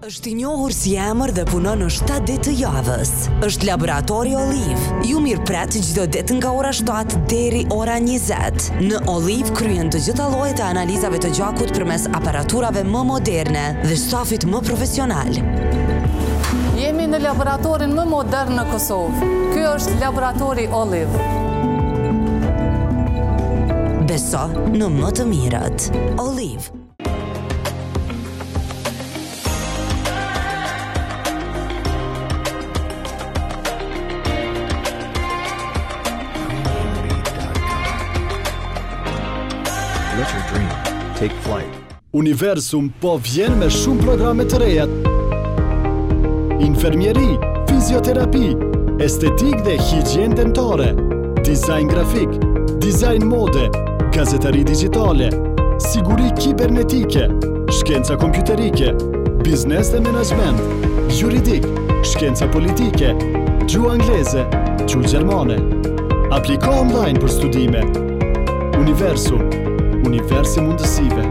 Është i njohur si emër dhe punon në 7 ditë të javës. Është laboratori Oliv. Ju mirëpret çdo ditë nga ora 7 deri ora 20. Në Oliv kryen të gjitha llojet e analizave të gjakut përmes aparaturave më moderne dhe stafit më profesional. Jemi në laboratorin më modern në Kosovë. Ky është laboratori Oliv. Beso në më të mirët. Oliv. Take flight. Universum po vjen me shumë programe të reja. Infermieri, fizioterapi, estetik dhe higjienë dentore, dizajn grafik, dizajn mode, Gazetari digitale, siguri kibernetike, shkenca kompjuterike, biznes dhe menaxhment, juridik, shkenca politike, gjuhë angleze, gjuhë gjermane. Apliko online për studime. Universum, universi i mundësive.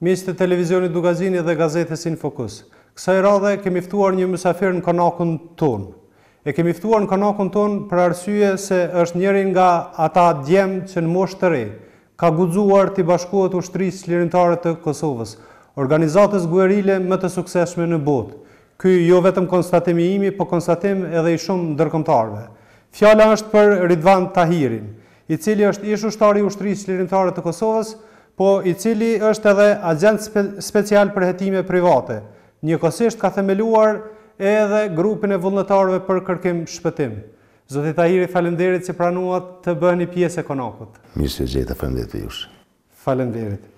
Miq të Televizionit Dukagjini dhe Gazetës Infokus, kësaj radhe kemi ftuar një mysafir në konakun tonë. E kemi ftuar në konakun tonë për arsye se është njëri nga ata djem që në moshë të re ka guxuar t'i bashkohet Ushtrisë Çlirimtare të Kosovës, organizatës guerile më të suksesshme në botë. Ky jo vetëm konstatim i imi, po konstatim edhe i shumë ndërkombëtarëve. Fjala është për Ridvan Tahirin, i cili është ish-ushtar i Ushtrisë Çlirimtare të Kosovës, po i cili është edhe agjent special për hetime private, njëkohësisht ka themeluar edhe grupin e vullnetarëve për kërkim shpëtim. Zoti Tahiri faleminderit që pranuat të bëheni pjesë e Konakut. Mirë se u gjeta, faleminderit edhe jush. Faleminderit.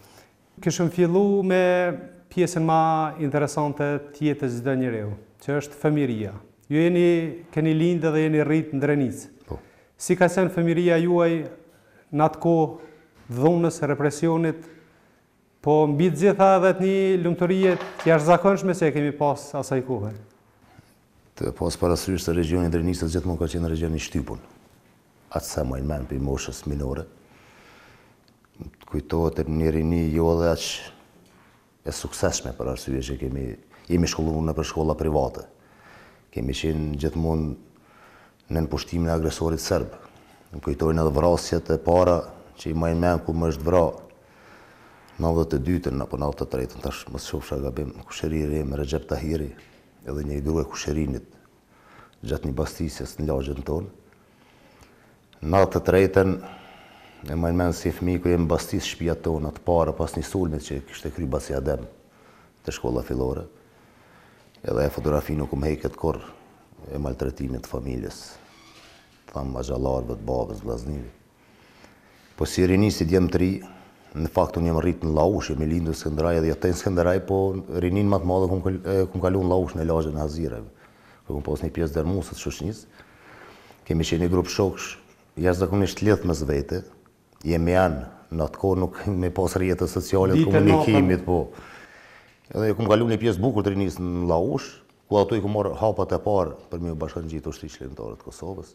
Kishim fillu me pjesën ma interesante t'jetës së çdo njeriu, që është fëmiëria. Ju jeni, keni lindë dhe jeni rritë n'Drenicë. Po. Si ka qenë fëmiëria juaj n'atë kohë t'dhunës, represionit, po mbi të gjitha edhe t'ni lumturie t'jashtëzakonshme që e kemi pasë asaj kohe? Tu pasë parasysh se regjioni i Drenicës gjithmonë ka qenë regjion i shtypun, aq sa e maj n'mend prej moshës minore, m'kujtohet edhe një rini jo edhe aq e suksesshme për arsye që kemi, jemi shkollu nëpër shkolla private. Kemi qenë gjithmonë nën pushtimin e agresorit serb. Më kujtohen edhe vrasjet e para që i maj n'mend ku më është vra 92-ën apo 93-ën, tash mos qofsha gabim, kushëriri im Rexhep Tahiri, edhe një grua e kushërinit gjatë një bastisjes në lagjen tonë. Nantëdhetë e treten, e maj n'men si fëmi, ku jemi bastis shpia tona të parat pas një sulmit që kishte kry baci Adem te shkolla fillore. Edhe ajo fotografi nuk më heket kurrë e maltretimit të familjes, t'axhallarëve të babës, vllaznive. Po si rini, si djem të ri, në fakt unë jam rrit në Llaush, jam i lindur në Skënderaj edhe jetoj në Skënderaj, po rininë më të madhe e kum kalu në Llaush në lagjen e Hazireve. Ku kum pas një pjesë dërrmuse të shoqënisë. Kemi qenë një grup shokësh jashtëzakonisht të lidhtë mes vete. Jemi kanë në atë kohë nuk kem pas rrjete sociale të komunikimit, po. Edhe e kum kalu një pjesë bukur të rinisë në Llaush, ku aty i kum marrë hapat e parë për me u bashkangjitur Ushtrisë Çlirimtare të Kosovës.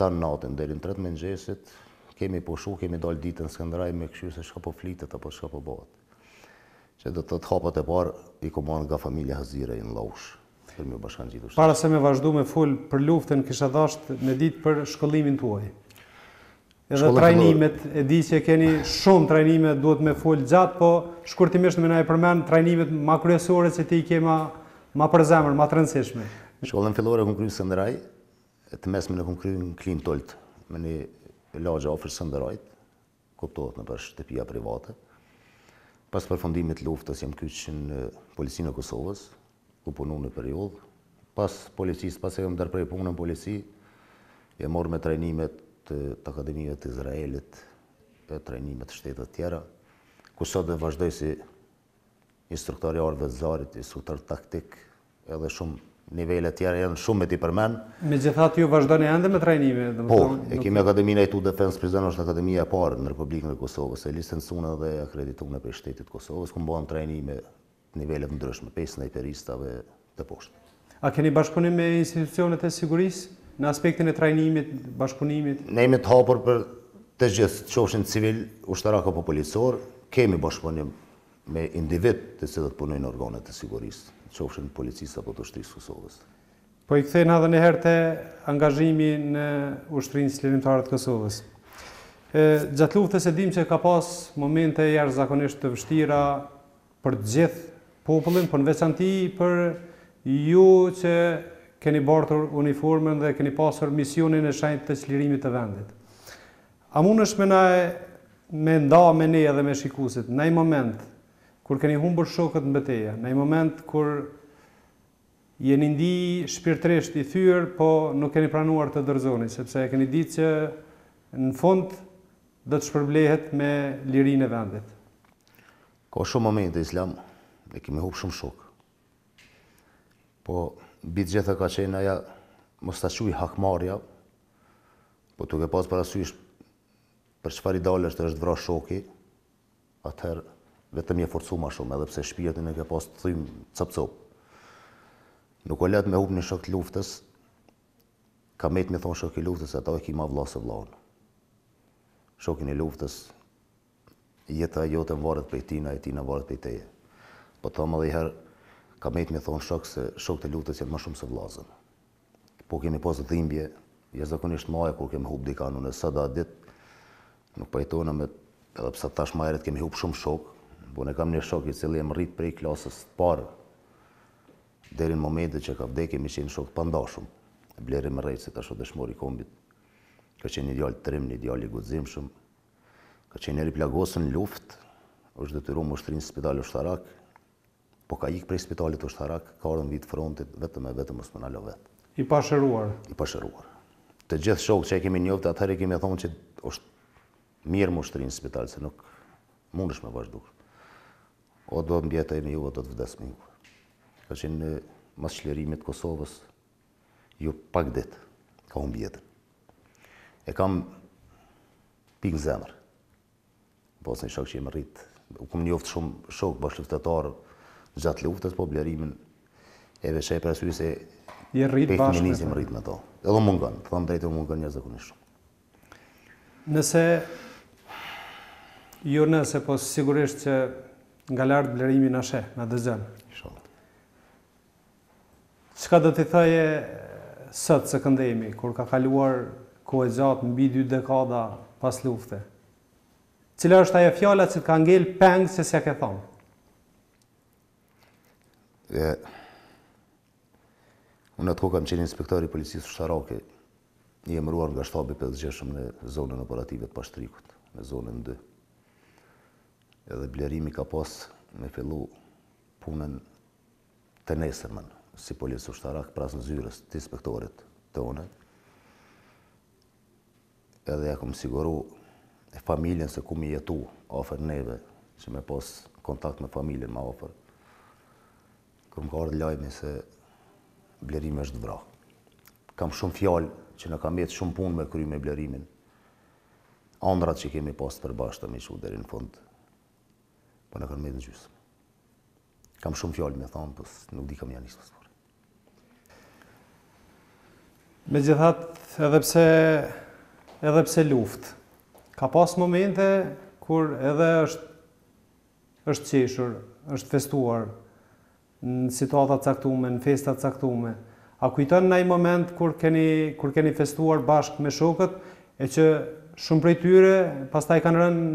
Tërë natën deri në tre të mëngjesit kemi pushu, kemi dalë ditën Skënderaj me kqyr se çka po flitet apo çka po bëhet. Që do të thotë hapat e parë i kom marrë nga familja Haziraj në Llaush për m'u bashkangjitur ushtrisë. Para se me vazhdu me fol për luftën kisha dasht me ditë për shkollimin tuaj. Edhe trajnimet e di që keni shumë trajnime duhet me fol gjatë po shkurtimisht me na i përmend trajnimet ma kryesore që ti i ke ma për zemër, ma të rëndësishme. Shkollën fillore e kom kry në Skënderaj, Të mesmen e kom kryu në Klinë t'Naltë, në ni lagje afër Skënderajt, kuptohet nëpër shtëpia private. Pas përfundimit të luftës jam kyç në Policinë e Kosovës, kum punu një periudhë. Pas policisë, pasi e kam ndërpre punën në polici, jam marrë me trajnimet të akademive të Izraelit, e trajnimet të shtetet tjera, ku sot dhe vazhdoj si instruktor i armëve të zjarrit, instruktor taktik, edhe shumë nivele tjera janë shumë me t'i përmend. Megjithatë ju vazhdoni ende me trajnime? Po, e kemi Akademinë AI2 Defense Prizren është Akademija e parë në Republikën e Kosovës, e licencune dhe e akreditune prej shtetit të Kosovës, ku mbahen trajnime të nivelet ndryshme, pej snajperistave, te poshtë. A keni bashkëpunim me institucionet e sigurisë në aspektin e trajnimit, bashkëpunimit? Ne jemi të hapur për të gjithë, qofshin civil, ushtarak apo policor, kemi bashkëpunim me individë të cilët punojnë në organet e sigurisë, qofshin policisë apo të Ushtrisë së Kosovës. Po i kthejna edhe një herë te angazhimi në Ushtrinë Çlirimtare të Kosovës. Gjatë luftës e dimë që ka pas momente jashtëzakonisht të vështira, për të gjithë popullin, por në veçanti për ju që keni bartur uniformën dhe keni pasur misionin e shenjtë të çlirimit të vendit. A mundesh me na me nda me ne edhe me shikuesit naj moment kur keni humbur shokët në beteja, naj moment kur jeni ndi shpirtërisht i thyer, po nuk keni pranuar të dorëzoheni, sepse e keni ditë që në fund do të shpërblehet me lirinë e vendit. Ka shumë momente Islam, e kemi hup shumë shokë. Po mbi të gjitha ka qenë ajo mos ta quaj hakmarrja, po tu e pas parasysh për çfarë ideali është vra shoki, atëherë vetëm je forcu ma shumë, edhe pse shpirtin e ke pas të thym cop cop. Nuk o letë me hup një shok të luftës, kam mujt me thonë shok i luftës, atë e ki ma vla se vlaun. Shokin e luftës, Jeta jote varet prej tina e tina varet prej teje. Po thom edhe një herë, kam mujt me thonë shokë se shokët e luftës janë më shumë se vllazën. Po kemi pas dhimbje, jashtëzakonisht madhe kur kemi hup dikon edhe sot e ditë, nuk pajtohna me edhe pse tash më herët kemi hup shumë shokë, por unë kam një shok i cili jam rrit prej klasës të parë deri në momentin që ka vdekë kemi qenë shokë të pandashëm. Blerim rrejtë se tash o dëshmor i kombit. Ka qenë një djalë trim, një djalë i guximshëm, Ka qenë edhe i plagosun në luftë, është detyru me u shtri në spital ushtarak, po ka ikë prej spitalit ushtarak, ka ardh në vijë të frontit, vetëm e vetëm mos me na lanë vet. I pashëruar. I pashëruar. Të gjithë shokët që e kemi njoft atëherë i kemi thonë që është mirë me u shtri në spital se nuk mundesh me vazhdu. O do të mbijetoj me ju, o do të vdes me ju. Ka qenë mas çlirimit të Kosovës, Ju, pak ditë ka humbë jetën. E kam pikë në zemër. Po se një shok që jem rritë. Unë kom njoftë shumë shokë bashkëluftëtarë gjatë luftës, po Blerimin e veçoj për arsye se jam rritë bashkë me të. Jam rritë me to. Edhe më mungon, të thom drejt më mungon jashtëzakonisht shumë. Nëse, jo nëse, po sigurisht që nga lart Blerimi na sheh, na dëgjon. Shumë. Çka do t'i thoje sot së këndejmi, kur ka kaluar kohë e gjatë, mbi dy dekada pas lufte? Cila është ajo fjala që të ka ngelë peng që s'ja ke thënë? Unë atë kohë kam qenë inspektor i policisë ushtarake, i emëruar nga shtabi i përgjithshëm në zonën operative të Pashtrikut, në zonën 2. Edhe Blerimi ka pas me fillu punën Të nesërmen, si polic ushtarak pranë zyrës të inspektorit tone, edhe ja kom siguru edhe familjen se ku me jetu afer neve, që me pas kontakt me familjen ma afer, kur më ka ardhë lajmi se Blerimi është vra. Kam shumë fjalë që na ka metë shumë punë me kry me Blerimin, andrat që kemi pas të përbashkëta me i çu deri në fund, po na kanë met në gjysë. Kam shumë fjalë me thanë, po nuk di ka me nisë. Megjithatë, edhe pse, edhe pse luftë, ka pas momente kur edhe është, është qeshur, është festuar, në situata t'caktume, në festa t'caktume, A kujton naj moment kur keni kur keni festuar bashkë me shokët e që shumë prej tyre pastaj kanë rënë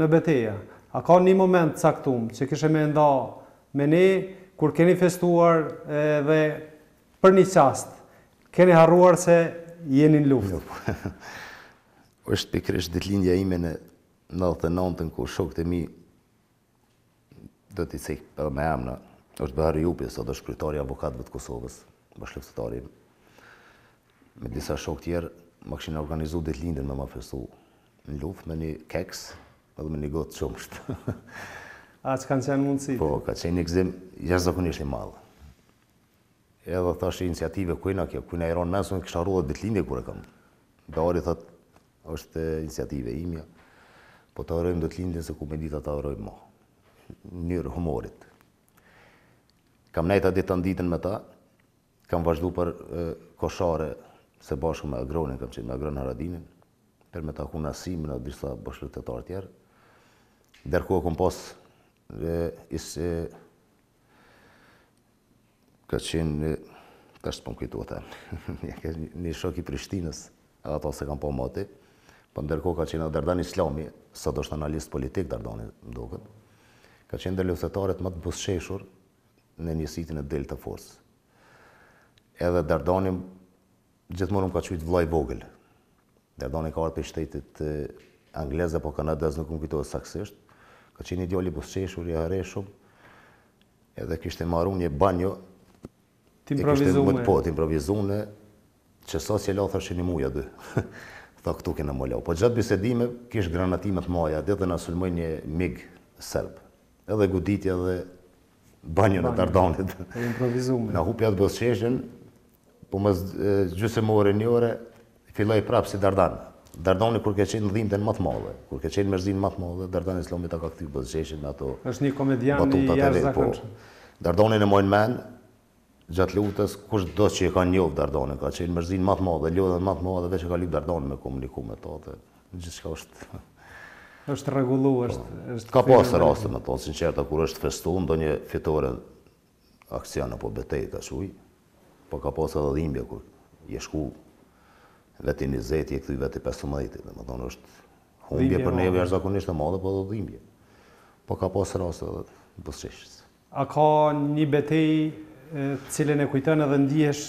në beteja? A ka ni moment t'caktum që kishe me e nda me ne kur keni festuar edhe për ni çast keni harruar se jeni në luftë? Është pikërisht ditëlindja ime në nëntëdhjetë e nëntën kur shokët e mi Do t'i cek edhe me emra. Është Behar Ejupi sot, është kryetari i avokatëve të Kosovës, bashkëluftëtari im. Me disa shokë tjerë, më kishin organizu ditëlindjen me ma festu në luftë me një keks edhe me një gotë qumësht. Aq kanë qenë mundësitë? Po, ka qenë një gzim jashtëzakonisht i madh. Edhe thashë iniciativë e kujna kjo, kujna i ra n'men se unë kisha harru ditëlindjen kur e kam. Dori thotë, Është iniciativë e imja. Po ta urojmë ditëlindjen se ku me ditë a ta urojmë më. Në mënyrë t'humorit. Kam nejt atë ditë tanë ditën me ta. Kam vazhdu për Koshare së bashku me Agronin, kam qenë me Agron Haradinin, për me taku Nasimin e disa bashkëluftëtarë tjerë. Ndërkohë kom pas Ka qenë një, tash s'po më kujtohet, një shok i Prishtinës, edhe atë s'e kam pa moti, po ndërkohë ka qenë edhe Dardan Islami, sot është analist politik Dardani, më duket. Ka qenë ndër luftëtarët ma të buzëqeshur në njësitin e Delta Force. Edhe Dardani Gjithmonë më ka qujt vlla i vogël. Dardani ka ardhur prej shtetit anglez apo kanadez, nuk më kujtohet saktësisht. Ka qenë një djalë i buzëqeshur, i hareshëm. Edhe kishte ba një banjo. T'improvizume. Po, t'improvizume. Që sa s'je la thashë, një muaj a dy. Tha këtu kena m'u la. Po gjatë bisedimeve kish granatime të mëdha, dhe na sulmoi një MiG serb. Edhe goditi edhe banjën e Dardanit. E improvizume. I hupi atë buzëqeshjen, po mas gjysmë ore një ore, filloi prapë si Dardan. Dardani kur ke qenë dhimtën ma të madhe, kur ke qenë mërzinë ma të madhe, Dardani Islami ta ka kthy buzëqeshjen me ato... është një komedian i jashtëzakonshëm. Po. Dardani e majnë men, Gjatë luftës, kushdo që e ka njoftë Dardanin ke qenë mërzinë ma të madhe, lodhjen ma të madhe veç e ke lypë Dardanin me komuniku me ta, edhe gjithçka është... është rregullu, është... Ka pasë raste me t'thanë sinqerisht, kur është festu, ndonjë fitore aksion apo betejë ta quaj, po ka pasë edhe dhimbje kur je shku vetë i njëzeti, je kthy vetë i pesëmbëdhjeti, domethanë është humbje për neve jashtëzakonisht e madhe, po edhe dhimbje. Po ka pasë raste edhe buzëqeshjes. A ka nji betejë të cilën e kujton edhe ndihesh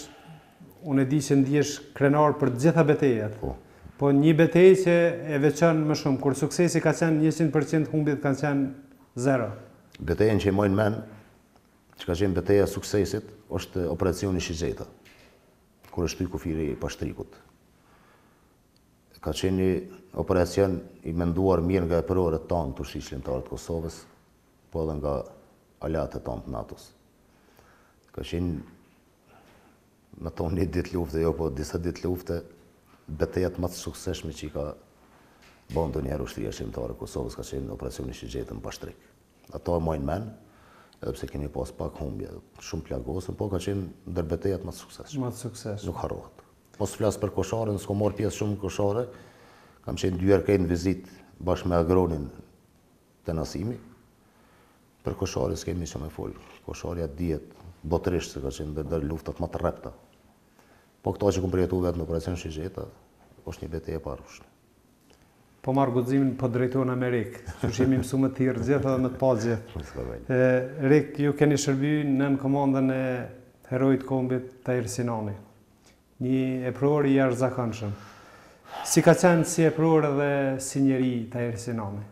unë e di që ndihesh krenar për të gjitha betejat po po nji betejë që e veçon më shumë kur suksesi ka qenë njëqind për qind humbjet kanë qenë zero Betejën që e moj në men që ka qenë beteja e suksesit është operacioni Shigjeta kur është thy kufiri i Pashtrikut ka qenë një operacion i menduar mirë nga eprorët tanë të Ushtrisë Çlirimtare të Kosovës po edhe nga aleatët e tanë të NATO-s. Ka qenë me thonë një ditë lufte, jo po disa ditë lufte, betejat më të suksesshme që i ka bërë ndonjëherë Ushtria Çlirimtare e Kosovës, ka qenë operacioni Shigjeta në Pashtrik. Ato e maj në men, edhe pse kemi pas pak humbje, shumë të plagosun, po ka qenë ndër betejat më të suksesshme. Më të suksesshme. Nuk harrohet. Mos t'flas për Koshare, unë s'kom marrë pjesë shumë n'Koshare, kam qenë dy herë ka një vizitë bashkë me Agronin Te Nasimi, për Koshare s'kemi ça me fol. Kosharja dihet botërisht se ka qenë ndër ndër luftat më të rrepta. Po këta që kom përjetu vetë në operacion Shigjeta, është një betejë e paharrushme. Po marr guximin po t'drejtohem me Rik, qysh jemi mësu me t'thirr gjithë edhe me të pa gjithë. Rik, ju keni shërby nën komandën e heroit të kombit Tahir Sinani. Një epror i jashtëzakonshëm. Si ka qenë si epror dhe si njeri Tahir Sinani?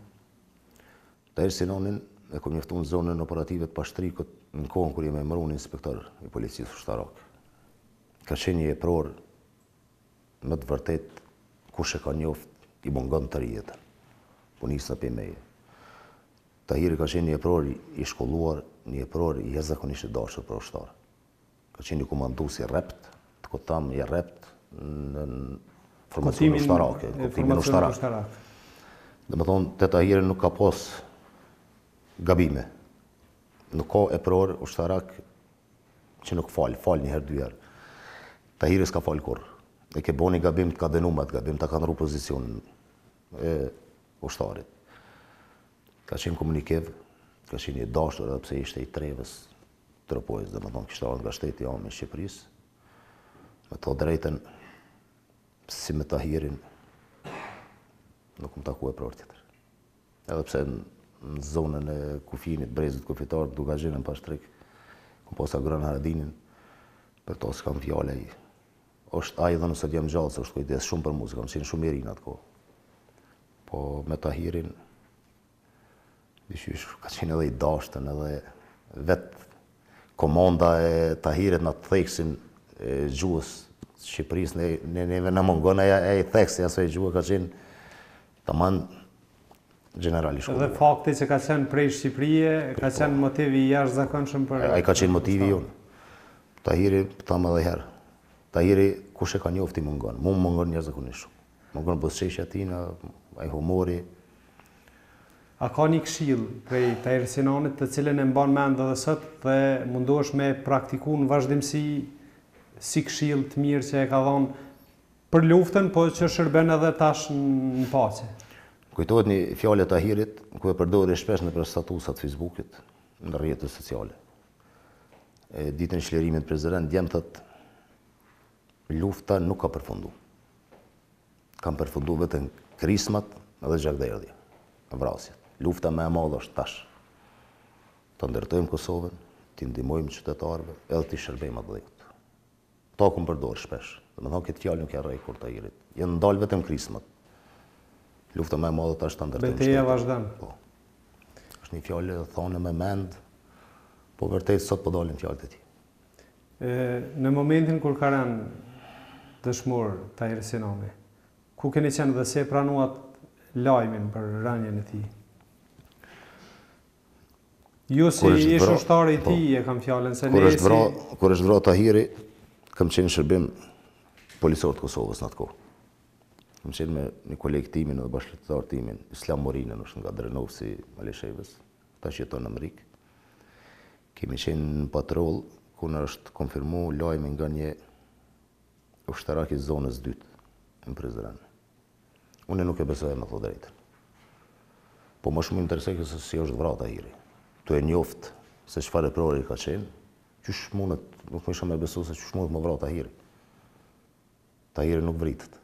Tahir Sinanin e kom njoftu në zonën operative të Pashtrikut në kohën kur jom emëru inspektor i policisë ushtarake. Ka qenë një epror në të vërtetë kush e ka njoft i mungon tërë jetën. Po nisna pej meje. Tahiri ka qenë një epror i shkolluar, një epror i jashtëzakonisht i dashur për ushtarë. Ka qenë një komandues i rrept, kur tham, i rrept në formacionin ushtarak, në kuptimin ushtarak. Domethënë te Tahiri nuk ka pas gabime. Nuk ka epror ushtarak që nuk fal, fal një herë dy herë. Tahiri s'ka fal kurrë. E ke bo ni gabim, të ka dënu me atë gabim, ta ka ndrru pozicionin e ushtarit. Ka qenë komunikativ, ka qenë i dashur edhe pse ishte i trevës, Tropojës, domethënë kishte ardhur nga shteti amë i Shqipërisë. Me thonë të drejtën, si me Tahirin, nuk kom taku epror tjetër. Edhe pse në zonën e kufinit, brezit kufitar, Dukagjin e Pashtrik, kom pas Agron Haradinajn, për to s'kam fjalë. Është ai dhe nëse jam gjallë, se është kujdes shumë për mu, se kam qenë shumë i ri në atë kohë. Po me Tahirin, Dysh,, ka qenë edhe i dashtën edhe vetë komanda e Tahirit me atë theksin e gjuhës Shqipërisë, ne, ne, neve na mungon e, ai theksi, ajo gjuhë ka qenë tamam gjeneral i shkollë. Dhe fakti që ka qenë prej Shqipërie, ka qenë motiv i jashtëzakonshëm për... Ai ka qenë motivi jonë. Tahiri, po thom edhe një herë. Tahiri, kush e ka njoft i mungon. Mu mungon jashtëzakonisht shumë. Mungon buzëqeshja e tina, ai humori. A ka një këshillë prej Tahir Sinanit të cilën e mban mend edhe sot dhe mundohesh me e praktiku në vazhdimësi si këshillë të mirë që e ka dhënë për luftën, po që shërben edhe tash në paqe? Më kujtohet një fjalë e Tahirit, ku e përdori shpesh nëpër statusat Fejsbukit, në rrjetet sociale. Ditën e çlirimit të Prizrenit, djemtët Lufta nuk ka përfundu. Kanë përfundu vetëm krismat dhe gjakderdhja, vrasjet. Lufta ma e madhe është tash. Ta ndërtojmë Kosovën, t'i ndihmojmë qytetarëve edhe t'i shërbejmë atdheut. Këtë e kam përdorë shpesh. Dhe me thonë këtë fjalë nuk ia harroj kurrë Tahirit. Janë ndalë vetëm krismat. Lufta ma e madhe tash të ndërtojmë qytetarëve. Beteja vazhdon. Po. është një fjalë e thënë me mend, po vërtet sot po dalin fjalët e tij. Në momentin kur ka rënë dëshmor Tahir Sinani, ku keni qenë dhe si e pranuat lajmin për rënien e tij? Ju si ish-ushtar i tij e kam fjalën se ne si... Kur është vrarë Tahiri, kam qenë në shërbim policor të Kosovës në atë kohë. Kam qenë me një koleg timin dhe bashkëluftëtar timin, Islam Morinën, është nga Drenovci i Malishevës, tash jeton në Amerikë. Kemi qenë në patrullë kur na është konfirmu lajmi nga një ushtarak i zonës së dytë në Prizren. Unë nuk e besoja, me thënë të drejtën. Po më shumë interesojke se si është vra Tahiri. Tu e njoftë se çfarë eprori ka qenë, qysh mundet, nuk mujsha me besu se qysh mundet m'u vra Tahiri. Tahiri nuk vritet.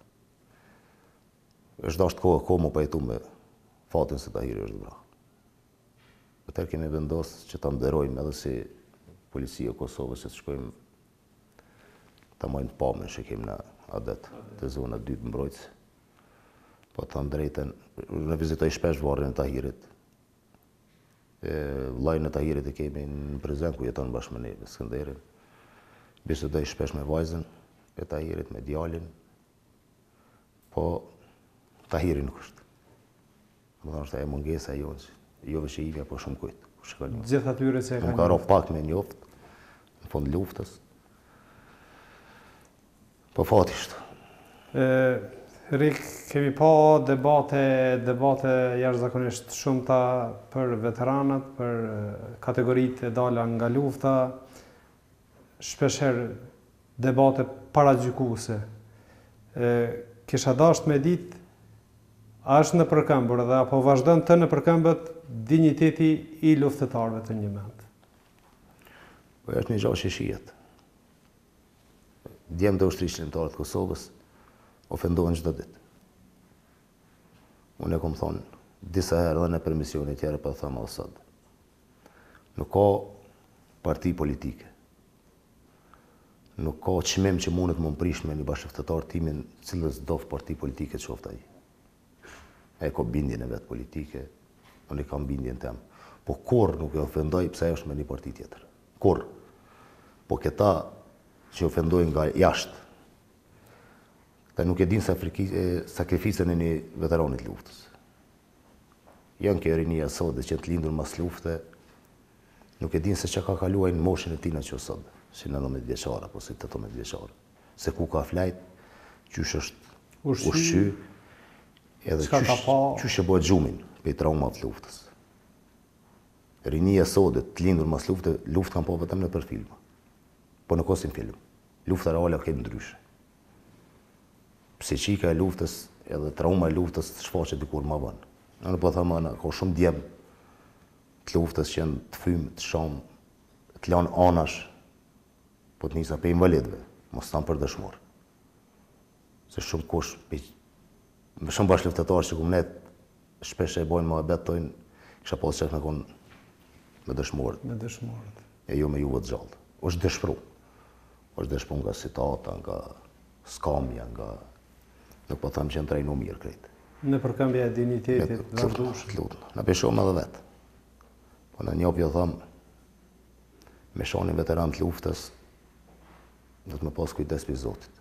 është dashtë kohë, kohë m'u pajtu me faktin se Tahiri është vra. Atëherë kemi vendosë që ta nderojmë edhe si Policia e Kosovës që të shkojmë ta mbajmë pamen që e kemi na adet te zona e dytë mbrojtëse. Po ta them drejtën, ia vizitoj shpesh varrin e Tahirit. Vllain e Tahirit e kemi në Prizren ku jeton bashkë me ne Skënderin. Bisedoj shpesh me vajzën e Tahirit, me djalin. Po, Tahiri nuk është. Domethënë është ajo mungesa jonë, jo veç e imja, po e shumëkujt. Gjithë atyre që e kanë. Nuk ka ra pak me njoftë në fund të luftës. Po fatkeqësisht. Ë Rik, kemi pa debate, debate jashtëzakonisht të shumta për veteranët, për kategoritë e dala nga lufta, shpeshherë debate paragjykuese. Kisha dashtë me ditë a është nëpërkëmbur dhe apo vazhdon të nëpërkëmbet dinjiteti i luftëtarëve të njëmend. Po është një gjë që shihet. Djemtë e Ushtrisë Çlirimtare të Kosovës ofendohen çdo ditë. Unë e kam thonë disa herë edhe nëpër emisione tjera, po e them edhe sot. Nuk ka parti politike. Nuk ka çmim që mundet me m'prish me një bashkëluftëtar timin cilësdo parti politike qoftë ai. Ai ka bindjen e vet politike, unë e kam bindjen teme. Po kurrë nuk e ofendoj pse është me një parti tjetër. Kurrë. Po këta që ofendojnë nga jashtë, ata nuk e dinë sakrificën e një veterani të luftës. Janë kjo rinia sot edhe që janë të lindur mas lufte, nuk e dinë se çka ka kalu ai në moshën e tina që osht sot, si nëntëmbëdhjetë vjeçar apo si tetëmbëdhjetë vjeçar, se ku ka flajt, qysh është ushqy, edhe qysh e bojë gjumin pej traumave të luftës. Rinia sot e të lindur mas lufte, luftë kanë pa vetëm nëpër filma. Po nuk o si në film. Lufta reale ka qenë ndryshe. Psikika e luftës edhe trauma e luftës të shfaqet dikur ma vonë. Unë nuk po tham ama, ka shumë djem të luftës që janë të fymë, të shamë, të lanë anash, po të nisa pe invalidëve, mos të tham për dëshmorë. Se shumëkush, me shumë bashkëluftëtarë që kom nejtë, Shpesh e bojnë muhabet thojnë kisha pas qef me konë me dëshmorët. Me dëshmorët. E jo me juve të gjallë. Është dëshpru. Është dëshpru nga situata, nga skamja, nga nuk po them që janë trajnu mirë krejt. Nëpërkëmbja e dinjitetit vazhdon. Të lutem. Na pe shohim edhe vet. Po në një popull thomë me sha një veteran të luftës duhet me pas kujdes prej Zotit.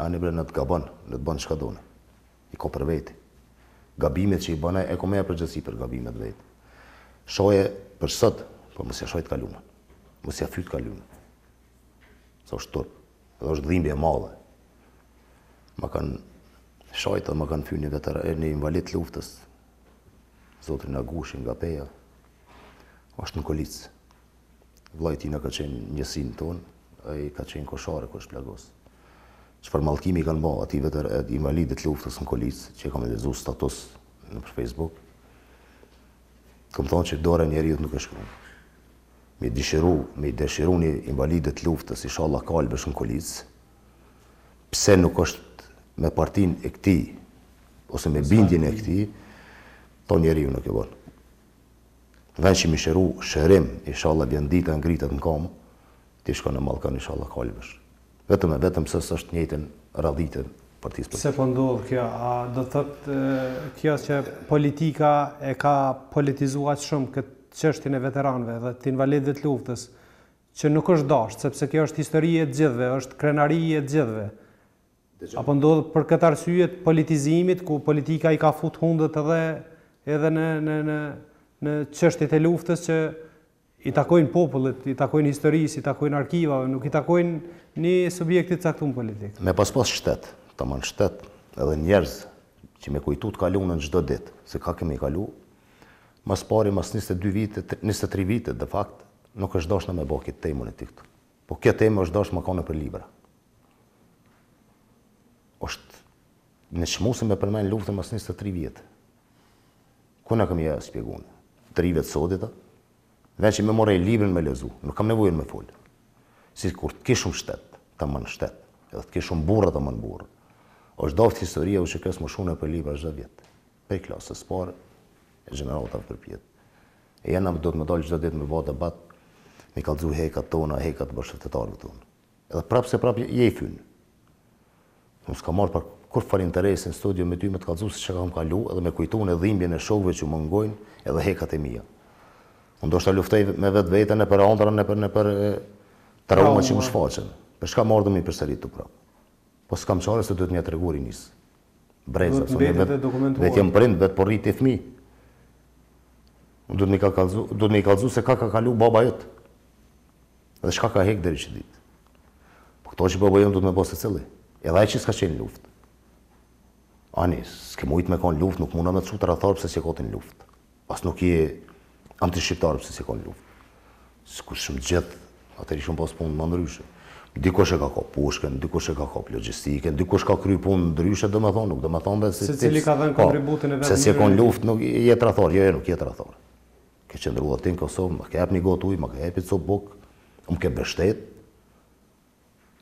Ani bre në të gabon, në të bën çka don. I ka për veti. Gabimet që i bën ai, e ka me marrë përgjegjësi për gabimet e veta. Shaje për sot, por mos ia shaj të kalumen. Mos ia fyj të kalumen. Se është turp. Dhe është dhimbje e madhe. Ma kanë shajt dhe ma kanë fy një veteran, një invalid të luftës. Zotri Agushin nga Peja. Është në kolicë. Vllai i tina ka qenë në njësinë tonë, ai ka qenë Koshare ku është plagos. Çfarë mallkimi i kanë ba atij veteranit, invalidit të luftës në kolicë, që e kam lexu status nëpër Facebook. Kam thonë që dora e njeriut nuk e shkruan. Me dëshiru, me dëshiru një invalidi të luftës, ishalla kalbësh në kolicë, pse nuk është me partinë e këtij, ose me bindjen e këtij, këto njeriu nuk e bon. Vend që m'i dëshiru shërim ishalla vjen dita ngritet në komë, ti shkon e mallkon ishalla kalbësh vetëm e vetëm pse s'është në të njëjtën radhitje partie Pse po ndodh kjo a do të thotë kjo që politika e ka politizu aq shumë këtë çështjen e veteranëve dhe të invalidëve të luftës që nuk është doshtë sepse kjo është histori e të gjithëve është krenari e të gjithëve A po ndodh për këtë arsye të politizimit ku politika i ka fut hundët edhe edhe në në në në çështjet e luftës që i takojnë popullit, i takojnë historisë, i takojnë arkivave, nuk i takojnë një subjekti të caktun politik. Me pas pas shtet, tamam shtet edhe njerëz që me e kujtu të kalunën çdo ditë, se ka kemi kalu, më së pari mas njëzet e dy vite, njëzet e tri vite de fakt, nuk është dosht na me bo këtë temë unë e ti këtu. Po kjo temë është dosht me konë nëpër libra. Është e neveritshme me përmend luftën mas njëzet e tri vjet. Ku e kam ja shpjegu unë? Tri vjet sodit, a? Veç që me morrej librin me lezu, nuk kam nevojë unë me folë. Sikur të kishim shtet, taman shtet, edhe të kishim burra taman burra. është dashtë historia e UÇK-së me u mshu nëpër libra çdo vjet. Prej klasës parë e gjenerata ma përpjetë. E jo na duhet me dalë çdo ditë me ba debat, me kallxu hekat tona, hekat të bashkëluftëtarëve tonë. Edhe prap se prap je i fym. Unë s'kam ardhë për kurrfarë interesi në studio me ty me të kallxu se çka kam kalu edhe me kujtu dhimbjen e shokëve që më ngojnë edhe hekat e mia. Unë ndoshta luftoj me vetveten nëpër andrra, nëpër, nëpër trauma që më shfaqen. Për çka me ardhë me i përsëritë prap. Po s'kam çare se duhet me ja tregu rinisë. Breza, se unë vetë jam prind, vetë po rriti fëmijë. Unë duhet me i kallzu, duhet me i kallzu se ka ka kalu baba jot. Dhe çka ka hek deri qit ditë. Po këto që baba janë duhet me bo secili. Edhe ai që s'ka qenë n'luftë. Ani, s'ke mujtë me konë n'luftë, nuk muj na me të qujtë tradhtar pse s'je konë ti n'luftë. As nuk je antishqiptar pse s'je konë n'luftë. S'kishim mujt të gjithë, atëherë kishim pas punë më ndryshe. Dikush e ka kap pushkën, dikush e ka kap logjistikën, dikush ka kry punë ndryshe, domethënë nuk do me thonë se si. Secili ka dhënë kontributin e vet. Po, pse s'je konë n'luftë, nuk je tradhtar, jo jo nuk je tradhtar. Ke qëndru ti në Kosovë, më ke jap një gotë ujë, më ke jap një copë bukë, më ke mbështet.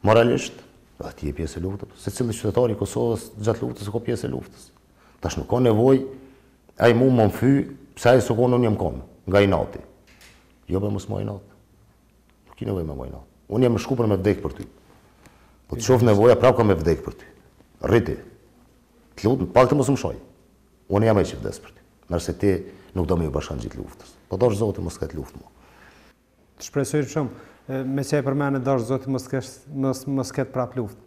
Moralisht, dhe ti je pjesë e luftës, secili qytetar i Kosovës gjatë luftës u kon pjesë e luftës. Tash nuk ka nevojë ai mu me m'fy, pse ai s'u konë unë jam konë, nga inati. Jo be mos m'ki inat. Nuk ki nevojë me m'pas inat. Unë jam shku për me vdek për ty. Po t'jet nevoja prapë ka me vdek për ty. Rriti. Të lutem, pak të mos më shaj. Unë jam ai që vdes për ty. Nëse ti nuk do me iu bashkangjit luftës. Po dhashtë Zoti mos ketë luftë më. Të shpresojmë shumë. Meqë e përmene dhashtë Zoti mos kesh mos mos ket prap luftë.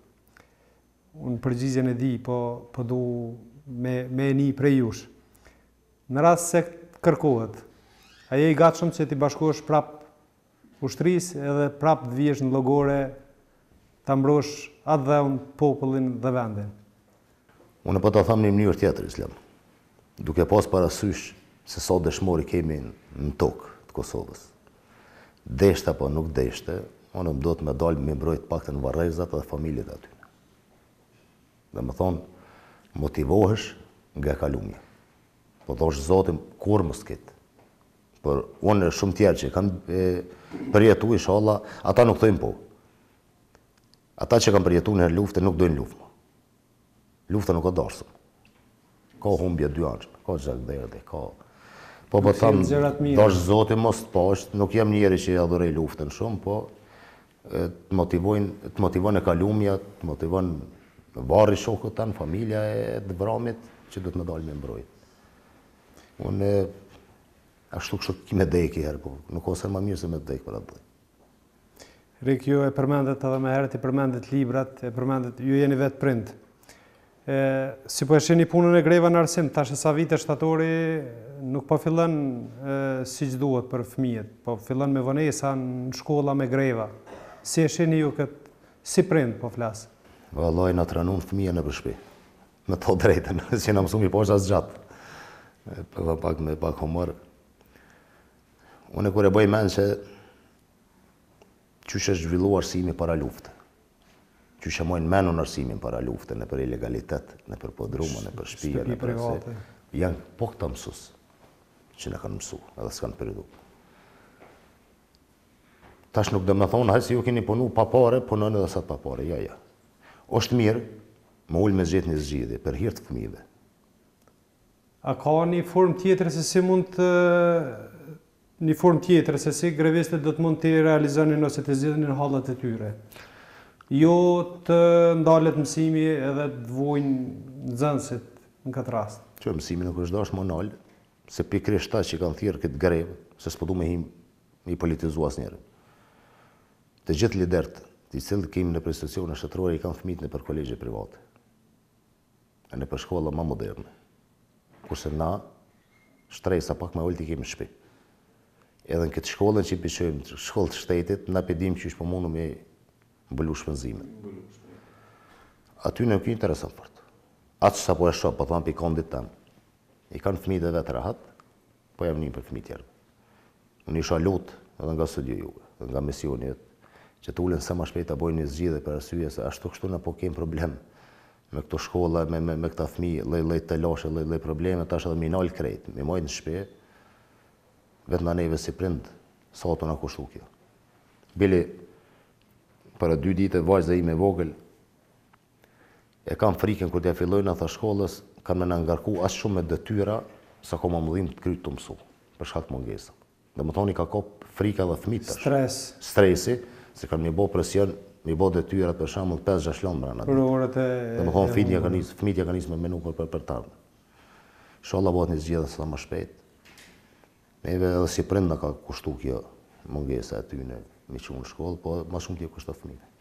Unë përgjigjen e di, po po du me me ni prej jush. Në rast se kërkohet, a je i gatshëm që t'i bashkohesh prap ushtrisë edhe prap të vihesh në llogore ta mbrosh atdheun, popullin dhe vendin? Unë po ta them në një mënyrë tjetër, Islam. Duke pas parasysh se sa dëshmorë kemi në tokë të Kosovës. Deshte apo nuk deshte, unë më duhet me dalë me mbrojt të paktën varrezat dhe familjet e atyre. Domethënë, motivohesh nga e kalumja. Po dhashtë Zoti, kurrë mos ket. Por unë e shumë tjerë që kan përjetu, ishala, ata nuk thojnë po. Ata që kanë përjetu një herë luftë nuk dojnë luftë më. Lufta nuk o darsëm. Ka humbje dyanshme, ka gjakderdhje, ka Po po them, dhashtë Zoti mos të ket, nuk jam njeri që e adhuroj luftën shumë, po të motivojnë, të motivon e kalumja, të motivon varri i shokve tanë, familja e të vramve, që duhet me dalë me mbrojt. Unë, ashtu kështu ki me dek ni herë, po nuk osht ma mirë se me dek për atdhe. Rik ju e përmendët edhe me herët i përmendët librat, e përmendët ju jeni vetë prind. E, si po e shini punën e grevave në arsim, tash e sa vite shtatori nuk po fillon siç duhet për fëmijët, po fillon me vonesa në shkolla me greva. Si e shini ju këtë, si prind po flas? Valla janë trenu fëmija nëpër shpi. Me thon drejten, si në mësumi po është asë gjatë. Përdo pak me pak humor. Unë kur e boj n'men se qysh është zhvilluar arsimi para lufte. Qysh e mojmë n'men arsimin para lufte, nëpër ilegalitet, nëpër podruma, nëpër shpia, nëpër ara se. Janë po këta mësus, që na kanë mësu, edhe s'kanë pritu. Tash nuk du me thonë, hajt se ju keni punu pa pare, punoni edhe sot pa pare, jo, jo. Oshtë mirë, me u ul me gjet një zgjidhje, për hir të fëmijve. A ka një formë tjetër se si mund të një formë tjetër se si grevistët do të mund të realizonin ose të zgjidhnin hallat e tyre? Jo të ndalet mësimi edhe të vujnë nxënësit në këtë rast. Jo, mësimi nuk është dashtë me u nalë, se pikërisht këta që e kanë thirrë këtë grevë, se s'po du me him me i politizu asnjërin. Të gjithë liderët të cilët kemi nëpër institucione shtetërore i kanë fëmijët nëpër kolegje private. e nëpër shkolla ma moderne, kurse na shtresa pak ma e ulët i kemi në shpi. Edhe në këtë shkollën që i po çojmë, shkollë të shtetit, na pe dimë qysh po mundum me mbulu shpenzime. Atyne nuk ju intereson fort. Aq sa po e shoh, po tham prej kandit tem. I kanë fëmijët e vet rahat, s'po ja nin për fëmijë tjerë. Unë isha lut edhe nga studio juve, dhe nga emisioni yt, që të ulen sa më shpejt ta bëjnë një zgjidhje për arsye se ashtu kështu na po kemi problem me këto shkolla, me me me këta fëmijë, lloj lloj telashe, lloj lloj probleme, tash edhe me i nal krejt, me i majt në shtëpi, vetë na neve si prind, shumë ka na kushtu kjo. Bile para dy dite vajza ime e vogël E kam frikën kur t'ja fillojmë tha shkollës, kanë me na ngarku aq shumë me detyra, sa ka me na dhimt kryt tu mësu, për shkak t'mungesave. Domethënë i ka kap frika dhe fëmijët tash. Stres. Stresi, se kanë me bo presion, me bo detyrat për shembull pesë gjashtë lëndë brenda ditë. Për orët e humbura. Domethënë fmijët ja kanë nis, fëmijët ja kanë nis me menu për për t'ardhmen. Ishalla bëhet një zgjidhje sa më shpejt. Neve edhe si prind na ka kushtu kjo mungesa e tyne, me i çu në shkollë, po ma shumë po ju kushton fëmijëve.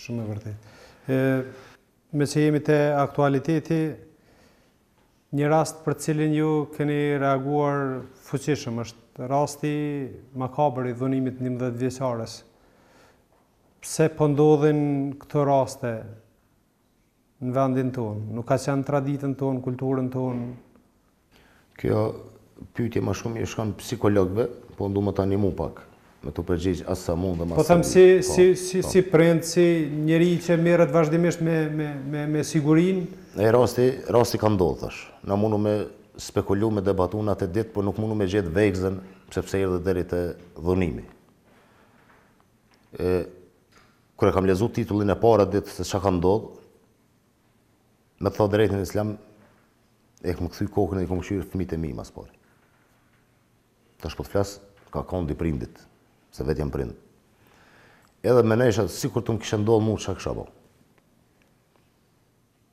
Shumë e vërtetë. E, meqë jemi te aktualiteti, një rast për të cilin ju keni reaguar fuqishëm, është rasti makabër i dhunimit të njëmbëdhjetëvjeçares. Pse po ndodhin këto raste? në vendin tonë. Nuk ka qenë n'traditën tonë, n'kulturën tonë. Kjo pyetje më shumë ju shkon psikologëve, po unë du me tentu pak, me t'u përgjigj aq sa mundem, aq sa di. Po them si, po, si, si, po. si prind, si njeri që merret vazhdimisht me, me, me, me sigurinë. E rasti, rasti ka ndodhë, thash. Na mundum me spekulu, me debatu në atë ditë, por nuk mundum me gjet vegzën, se pse erdh deri te dhunimi. E, Kur e kam lexu titullin e parë atë ditë se çka ka ndodhur, me të thënë të drejtën Islam e kam kthy kokën dhe i kam kqyrë fëmijët e mi ma s'pari. Tash po të flas kah kandi i prindit, se vetë jam prind. Edhe menojsha sikur të më kishte ndodhur mua çka kisha bërë.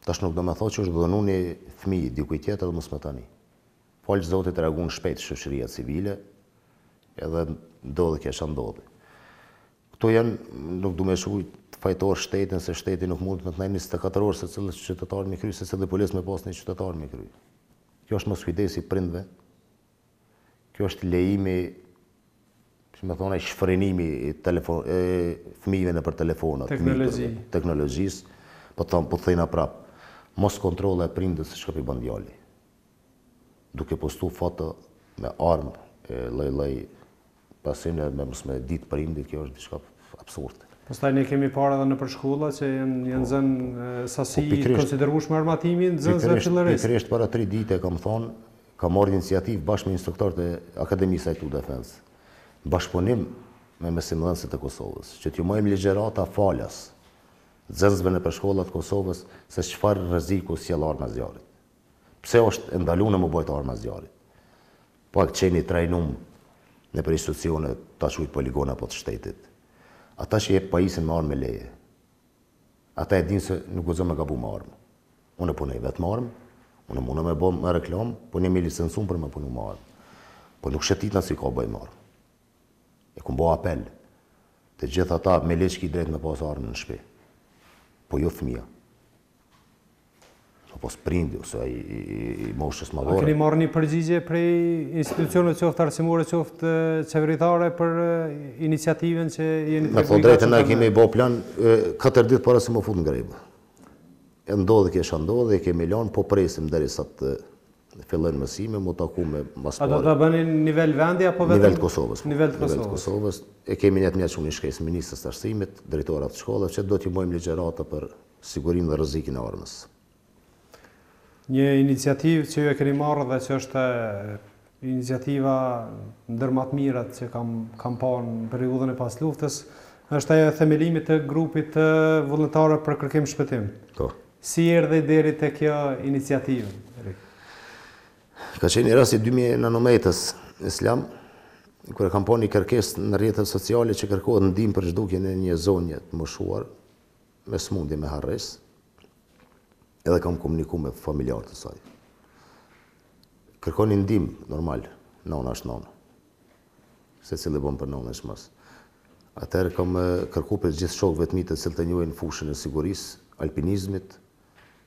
Tash nuk do me thënë që është dhunu një fëmijë i dikujt tjetër dhe mos me t'ni. Falë Zotit reagoi shpejt shoqëria civile, edhe ndodhi kjo që ndodhi. Këto janë, nuk du me shpall fajtor shtetin, se shteti nuk mundet me të nejt njëzet e katër orë secili qytetar me kry, secili polic me pas një qytetar me kry. Kjo është moskujdesi i prindve, kjo është lejimi, si me thonë, shfrenimi i fëmijëve nëpër telefonat, teknologi. teknologjisë, po të po thojna prapë, moskontrolla e prindve se çka po bon djali. Duke postu foto me armë, lloj-lloj, Pastaj me mos me ditë prindit kjo është diçka absurd. Pastaj ne kemi parë edhe nëpër shkolla që janë janë zënë sasi të konsiderueshme armatimi nxënësve filloristë. Pikërisht para tri ditë e kam thonë, kam marrë iniciativë bashkë me instruktorët e Akademisë IQ Defense, në bashkëpunim me mësimdhënësit e Kosovës, që t'ju majmë ligjërata falas nxënësve nëpër shkolla të Kosovës se çfarë rreziku sjell arma e zjarrit. Pse është e ndalume me u bajt arma e zjarrit? Po ke qenë i trajnum nëpër institucione ashtu quj poligona po të shtetit. Ata që je pajisen me armë me leje. Ata e dinë se nuk guxon me gabu me armë. Unë punoj vetë me armë, unë mundem me bo me reklamë, po unë jam i licencum për me punu me armë. Po nuk shëtitna si kauboj me armë. E kam bo apel. Të gjithë ata me leje ki drejt me pas armë në shpi. Po jo fëmija. po pos prindi, ose i, i, i moshës madhore. A keni marrë një përgjigje prej institucionet qoftë arsimore, qoftë qeveritare për iniciativën që jeni të rëzmika? Me thonë drejt ne kemi bo plan, katër ditë para se me u fut në grevë. E ndodhë kjo çka ndodh, e kemi lanë, po presim derisa të fillojnë mësimet, me u taku ma së pari. A do të bëni nivel vendi, apo vetëm? Nivel të Kosovës. Po. Nivel të Kosovës. E kemi njëtë një që unë i shkresë ministres të arsimit, drejtorat e shkollave, që do t'ju majmë ligjërata për sigurim dhe rrezikin e armës. Një iniciativë që ju e keni marrë dhe që është iniciativa ndër më të mirat që kam kam pa në periudhën e pasluftës, është ajo e themelimit të grupit të vullnetarëve për kërkim shpëtim. Po. Si erdhi deri te kjo iniciativë? Ka qenë një rast i 2019-ës sigurisht, kur e kam pa një kërkesë në rrjetet sociale që kërkohet ndihmë për zhdukjen e një zonje të moshuar, me sëmundje me harresë, edhe kam komuniku me familjarë të saj. Kërkonin ndihmë, normal, nona është nona. Secili e bom për nonën çmos. Atëherë kam kërku prej gjithë shokëve të mi të cilët e njohin në fushën e sigurisë, alpinizmit,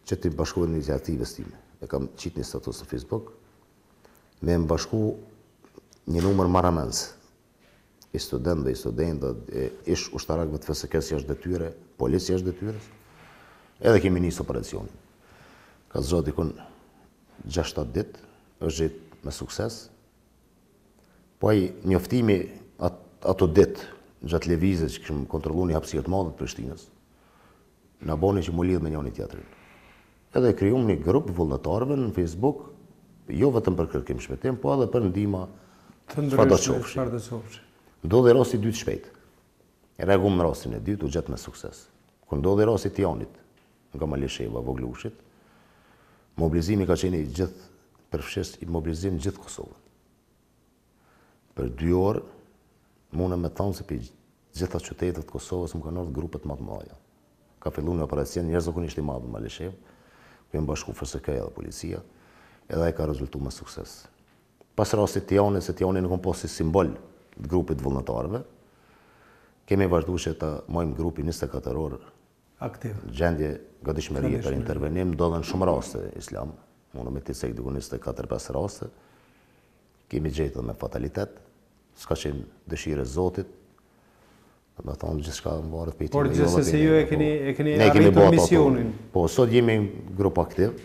që t'i bashkohen iniciativës time. E kam qitë një status në Facebook, m'u ka bashku një numër marramendës, i studentë dhe i studentëve, ish ushtarakëve të FSK-së jashtë detyre, policë jashtë detyrës, edhe kemi nisë operacionin. Ka zgjatë dikun 6-7 dit, është gjetë me sukses. Po ai njoftimi ato dit, gjatë lëvizjes që kishim kontrolu një hapsirë të madhe të Prishtinës, Na boni që mu lidh me njani tjetrin. Edhe krijumë një grup vullnetarëve në Facebook, jo vetëm për kërkim shpëtim, po edhe për ndihma çfarëdo qofshin. Ndodhi rasti i dytë shpejt. Reagum në rastin e dytë, u gjet me sukses. Kur ndodhi rasti i Tijanit, nga Malisheva, voglushit, mobilizimi ka qenë gjithëpërfshirës, mobilizim në gjithë Kosovën. Për dy orë, muna me thanë se prej gjitha qyteteve t'Kosovës më kanë ardhë grupet ma të mdhaja. Ka fillu një operacion jashtëzakonisht i madh në Malishevë, ku jem bashku FSK-ja dhe policia, edhe ai ka rezultu me sukses. Pas rastit të Tijanit, se Tijanin e kom po si simbol të grupit vullnetarëve, kemi vazhdu që ta majmë grupin 24 orë aktiv. Gjendje gatishmërie për intervenim ndodhën shumë raste, Islam, muj me t'thanë se diku njëzet e katër pesë raste, kemi gjetur me fatalitet, ç'ka qenë dëshirë e Zotit, domethonë gjithçka mvaret prej tina. Por gjithsesi ju e keni, e keni arritur misionin. Po, sot jemi grup aktiv,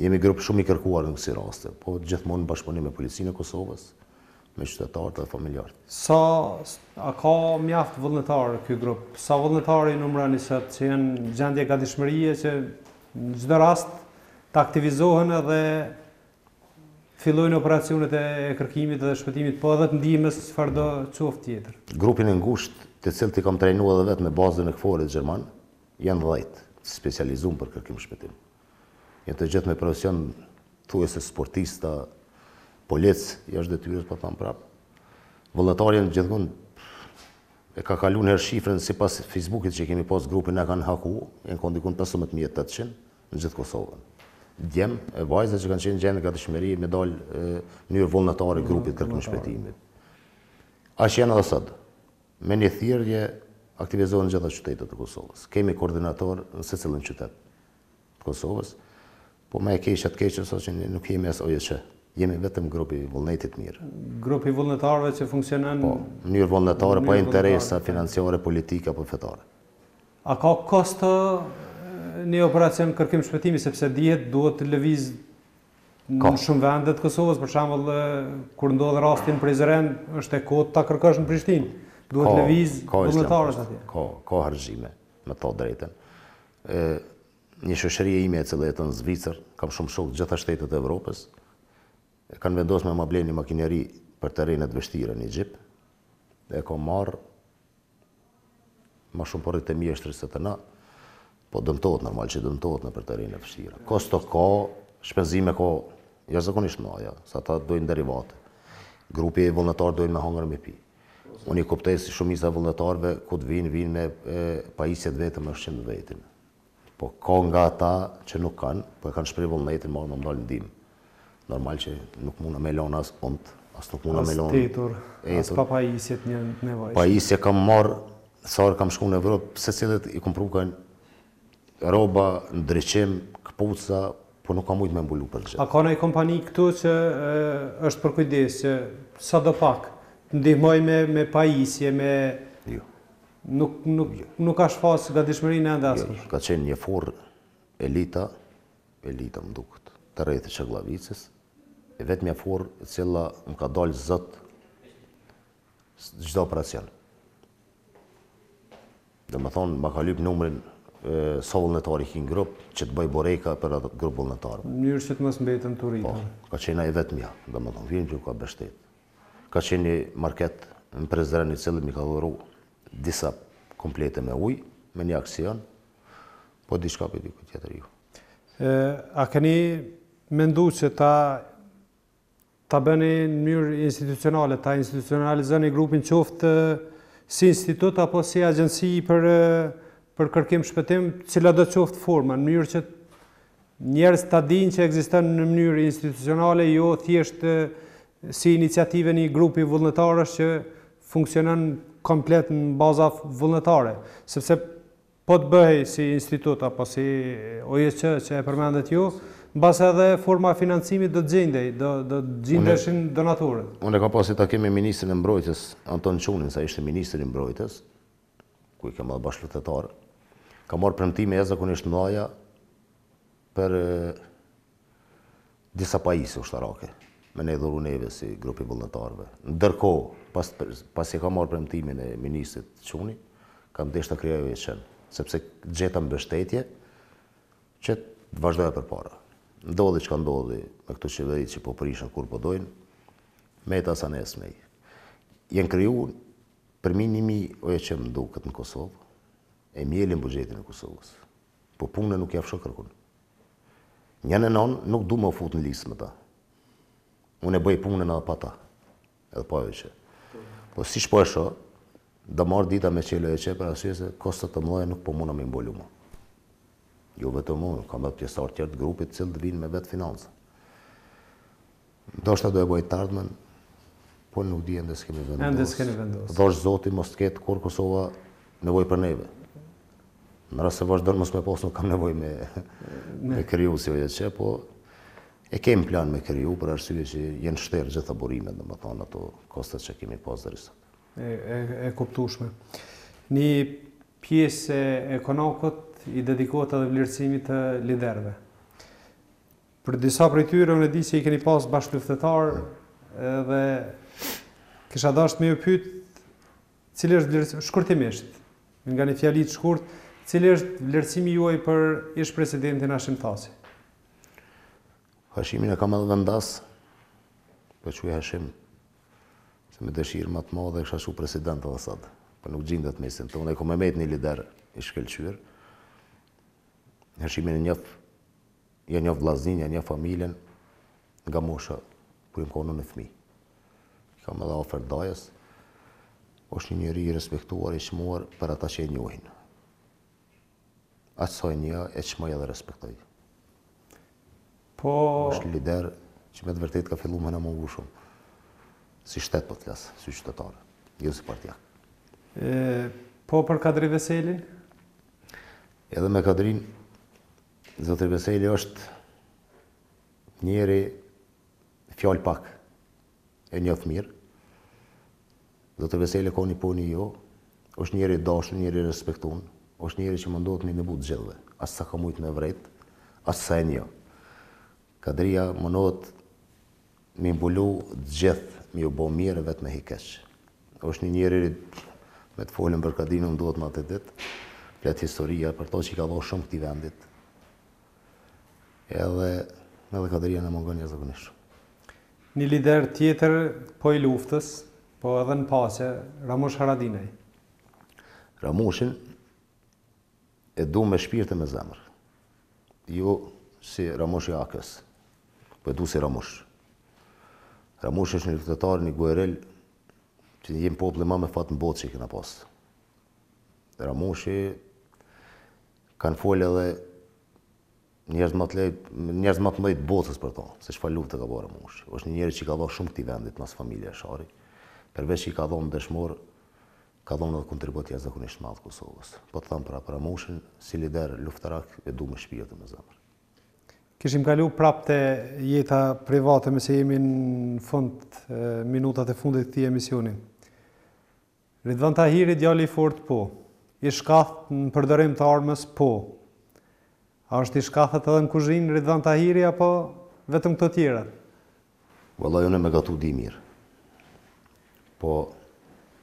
jemi grup shumë i kërkuar në kësi raste, po gjithmonë në bashkëpunim me Policinë e Kosovës, me qytetarët dhe familjarët. Sa a ka mjaft vullnetarë ky grup? Sa vullnetarë i numëroni sot që janë në gjendje gatishmërie që në çdo rast të aktivizohen dhe fillojnë operacionet e kërkimit dhe shpëtimit, po edhe të ndihmës çfarëdo qoftë tjetër? Grupin e ngushtë, të cilët i kam trajnu edhe vetë me bazën e KFOR-it gjerman, janë dhjetë të specializum për kërkim-shpëtim. Janë të gjithë me profesion thuajse sportista, polic, jashtë detyrës po tham prapë. Vullnetarë janë gjithmonë e ka kalu një herë shifrën sipas Facebookit që kemi pas grupin na kanë haku, janë kanë dikun 15800 në gjithë Kosovën. Djem e vajza që kanë qenë gjendje gatishmërie me dal në mënyrë vullnetare grupit kërkim shpëtimit. Aq janë edhe sot. Me një thirrje aktivizohen gjitha qytetet e Kosovës. Kemi koordinatorë në secilin qytet të Kosovës, po më e keqja e të keqes është që nuk jemi as OJQ. Jemi vetëm grup i vullnetit mirë. Grup vullnetarësh që funksionon? Po, në mënyrë vullnetare, pa interesa financiare, politike apo fetare. A ka kosto një operacion kërkim-shpëtimi, sepse dihet duhet të lëvizë Në shumë vende të Kosovës, për shembull, kur ndodh rasti në Prizren, është e kotë ta kërkosh në Prishtinë. Duhet lëviz vullnetarët atje. Ka ka harxhime me të drejtën. Ë një shoqëri e ime e cila jeton n'Zvicër, kam shumë shokë gjitha shtetet e Evropës. E kanë vendos me ma ble ni makineri për terrenet e vështira, ni xhip. E kam marrë Ma shumë po rri te mjeshtri se te na. Po dëmtohet, normal që dëmtohet nëpër terrene t'vështira. Kosto ka, shpenzime ka, ja zakonisht t'mdhaja, se ata dojnë derivate. Grupi e vullnetarë dojnë me hangër me pi. Unë i kuptoj se shumica e vullnetarëve, kur t'vijnë, vijnë me pajisjet e veta, me qentë e vetin. Po ka nga ata që nuk kanë, po e kanë shpreh vullnetin me na dalë n'ndihmë. Normal që nuk muna me lënë as unt, as nuk muna me lënë. As t'etur, as pa pajisje t'nevojshme. Pajisje kam marr sa herë kam shku në Evropë, secilit i kom pru ka rroba, ndriçim, këpuca, po nuk kam mujt me mbulu për gjithë. A ka ndonjë kompani këtu që është përkujdes që sadopak të ndihmojë me pajisje, me. Jo. Nuk, nuk, nuk ka shfaqë gatishmërinë ende jo, askush. Ka qenë një furrë Elita, Elita më duket, te rrethi i Çagllavicës, e vetmja furrë e cila më ka dalë zot çdo operacion. Domethonë, më ka lypë numrin sa vullnetarë i ki n'grup, që të bëjë bureka për atë grup vullnetarë. Në mënyrë që të mos mbeten të uritur. Po, ka qenë e vetmja, domethonë, që na ka mbështetë. Ka qenë një market në Prizren i cili m'i ka dhuru disa komplete me ujë, me një aksion, po diçka prej dikujt tjetër jo. A keni mendu që ta ta bëni në mënyrë institucionale, ta institucionalizoni grupin qoftë si institut apo si agjenci për për kërkim shpëtim, cilado qoftë forma, në mënyrë që Njerëzit ta dinë që ekziston në mënyrë institucionale, jo thjesht si iniciativë e një grupi vullnetarësh që funksionon komplet në baza vullnetare, sepse po të bëhej si institut apo si OJQ që e përmendët ju, mbase edhe forma e financimit do të gjendej, do të gjendeshin donatorët. Unë e kam pas ni takim me ministrin e Mbrojtjes, Anton Qunin, sa ishte ministër i Mbrojtjes, ku i kam edhe bashkëluftëtar, kam marrë premtime si zakonisht t'mëdha për disa pajisje ushtarake, me na dhuru neve si grup i vullnetarëve. Ndërkohë, pas, pasi e kam marrë premtimin e ministrit Quni, kam deshtë të krijoj OJQ-në, sepse gjeta mbështetje që të vazhdoja përpara. Ndodhi çka ndodhi me këto qeveri që po prishën kur po dojnë, meta si n'mes. Janë kriju Përmi një mijë OJQ më duket në Kosovë, e mjelin buxhetin e Kosovës. Po punë nuk ja sheh kërkun. Unë nuk du me u fut në listë me ta. Unë e bëj punën edhe pa ta. Edhe pa OJQ. Po siç po e shoh, do m'ardhë dita me çelë OJQ, për arsye se kostot e mëdha nuk po muj me i mbulu më. Jo vetëm unë, kam edhe pjesëtarë tjerë t'grupit cilët vijnë me vetëfinancim. Ndoshta do e bëjë t'ardhmen, po nuk di ende s'kemi vendosur. Ende s'keni vendosur. Dhashtë Zoti mos të ketë kurrë Kosova nevojë për neve. Në rast se vazhdon mos me pas nuk kam nevojë me me kriju si OJQ, po e kemi plan me kriju për arsye që janë shterë gjitha burimet, domethënë ato kostot që kemi pas deri sot. E e e kuptueshme. Një pjesë e konakut i dedikohet edhe vlerësimit të liderëve. Për disa prej tyre unë e di se i keni pas bashkëluftëtarë dhe kisha dashtë me ju pytë cili është vlerësimi, shkurtimisht, nga një fjali t'shkurt, cili është vlerësimi juaj për ish presidentin Hashim Thaçi? Hashimin e kam edhe vendas, për çuj Hashim, se me dëshirë ma të madhe kisha thënë president edhe sot, por po nuk gjindet n'mesin tonë, e kom me mejt një lider i shkëlqyer, Hashimin e njof, Ja njoft vllazninë, ja njoft familjen nga mosha kur jam qenë unë fëmijë. I kam edhe afër dajës. Është një njeri i respektuar, i çmuar për ata që e njohin. Aq sa e njoh, e çmoj edhe respektoj. Po... është lider që me të vërtetë ka fillu me na mungu shumë. Si shtet po të flas, si qytetarë, jo si partija. Po për Kadri Veselin? Edhe me Kadrin, Zotri Veseli është njeri fjalëpak, e njoh mirë. Zotri Veseli kam punu, jo, është njeri i dashur, njeri i respektuar, është njeri që mundohet me i ndihmu të gjithëve, aq sa kam mujt me vrejt, aq sa e njoh. Kadrija munohet me i mbulu të gjithë me iu bo mirë e vetë me hi keq është një njeri me të fol për Kadrinë m'duhet tanë ditën flet historia për to që i ka dhonë shumë këtij vendit edhe edhe Kadrija na mungon jashtëzakonisht Një lider tjetër po i luftës po edhe në paqe Ramush Haradinaj Ramushin E du me shpirt e me zemër. Jo si Ramush i AAK-së. Po e du si Ramush. Ramush është një luftetar, një gueril, që jem populli ma me fat në botë që e kena pas. Ramushi kanë folë edhe njerëz ma të mëdhej të botës për to, se çfarë lufte ka bërë Ramushi. Është një njeri që i ka dhanë shumë këtij vendit, mas familjes Jashari. Përveç që i ka dhanë dëshmorë, Ka dhënë edhe kontribut jashtëzakonisht të madh Kosovës. Po të them për Ramushin, si lider luftarak e du me shpirt e me zemër. Kishim kalu prap te jeta private meqë jemi në fund minutat e fundit të këtij emisioni. Ridvan Tahiri djali i fortë po. I shkathët në përdorim të armës po. A është i shkathët edhe në kuzhinë Ridvan Tahiri apo vetëm këto tjerat? Vallahi unë me gatu di mirë. Po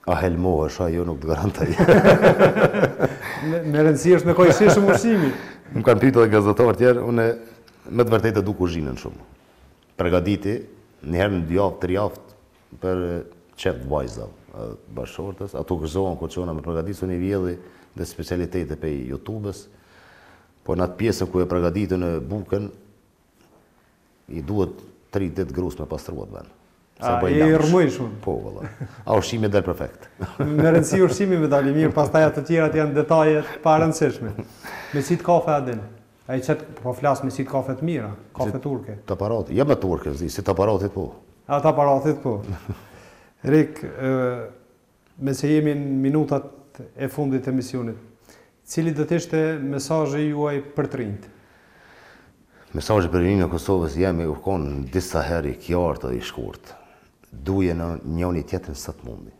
a helmohesh a jo nuk të garantoj. me rëndësi është me kon i shijshëm ushqimi. Më kanë pytë edhe gazetarë tjerë, unë me të vërtetë e du kuzhinën shumë. Përgatiti, njëherë në dy javë, tri javë, për qejf të vajzave, bashkëshortes, ato gëzohen kur çohna me përgatit, unë i vjedhi dhe specialitete prej Youtube-it, po në atë pjesën ku e përgatitëm bukën, I duhet tri ditë grusë me pastru atë vend. A, je i rrëmujshëm. Po, valla. Ama ushqimi del perfekt. Me rëndësi ushqimi me dalë i mirë, pastaj ato tjerat janë detaje të pa rëndësishme. Me qitë kafe a din? A i qet, po flasë me qitë kafe të mira, kafe turke? Të aparatit, jo me turke, qesi të aparatit po. A, të aparatit po. Rik, Meqë jemi në minutat e fundit të emisionit. Cili do të ishte mesazhi juaj për të rinjtë? Mesazhi për rininë e Kosovës i jemi u kon disa herë i kjartë dhe i shkurtë. Dujeni njoni-tjetrin sa të mundni.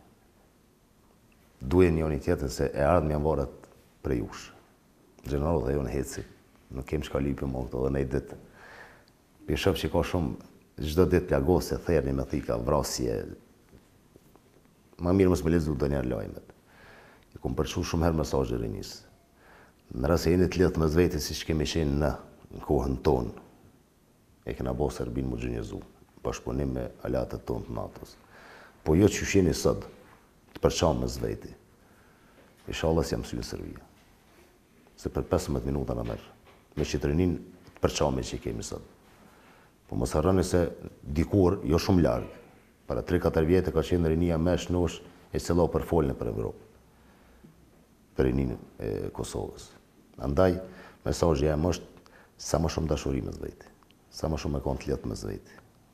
Dujeni njoni tjetrin se e ardhmja varet prej jush. Gjenerata e jonë eci. Nuk kemi çka lypim më këtu edhe naj ditë. Po e shoh që ka shumë çdo ditë plagosje therje me thika vrasje ma mirë mos me lexu ndonjëherë lajmet i kom përçu shumë herë mesazhet rinisë në rast se jeni të lidhtë mes vete siç kemi qenë ne në kohën tonë e kena bo Serbinë mu gjënjëzu në bashkëpunim me aleatët tonë të NATO-s po jo qysh jeni sot të përçam mes vete Ishalla s'ja mësyn Serbia Se për pesëmbëdhjetë minuta na merr. Me qit rini të përçame që kemi sot. Po mos harroni se dikur, jo shumë larg, para tre katër vjetëve ka qenë rinia ma e shnoshë e cila u përfol nëpër Evropë për rininë e Kosovës. Andaj, mesazhi im është sa më shumë dashuri mes veti. Sa më shumë me kon të lidhtë mes veti.